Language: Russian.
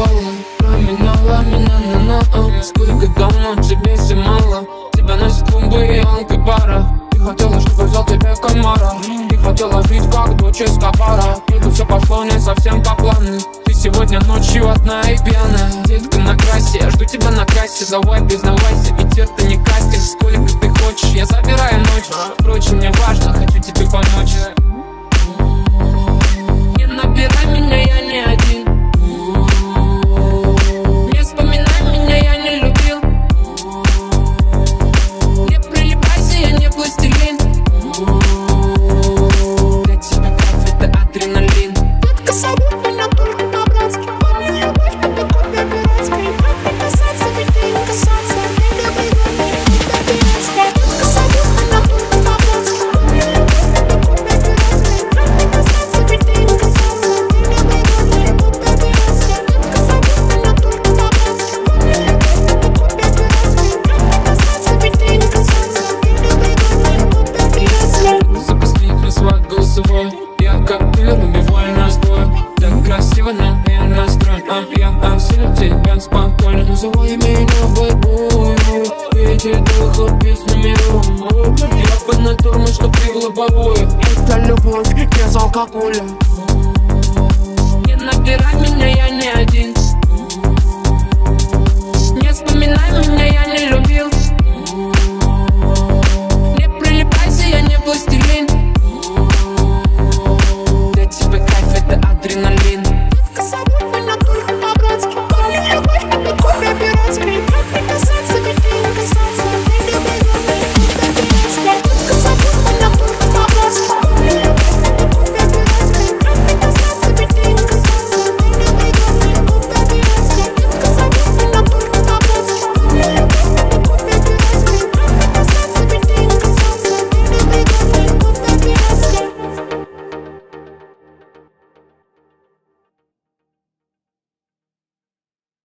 попала Променяла меня на на Сколько давно тебе все мало Тебя носит клумбы и алкобара Ты хотела, чтобы взял тебе комара. Ты хотела жить как дочь из Кабара. Только все пошло не совсем по плану. Ты сегодня ночью одна и пьяная. Детка на крассе, я жду тебя на кассе Давай признавайся, ведь это не кастинг. Сколько ты хочешь, я забираю ночь. Впрочем, не важно, хочу тебе помочь Я как убиваю нас двое Так красиво, но я настроен а Я осилю тебя спокойно Называй меня бэйбой Ведь это ход песнями Я под натурно, что ты в лобовое Это любовь без алкоголя sitting on the